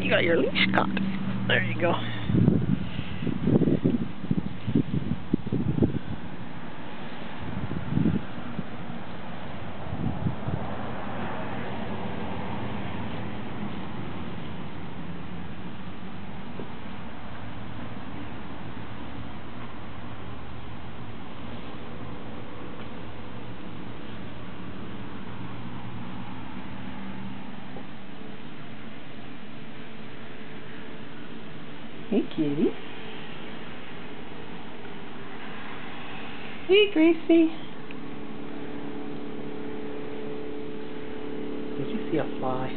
you got your leash caught. There you go. Hey, kitty. Hey, Gracie. Did you see a fly?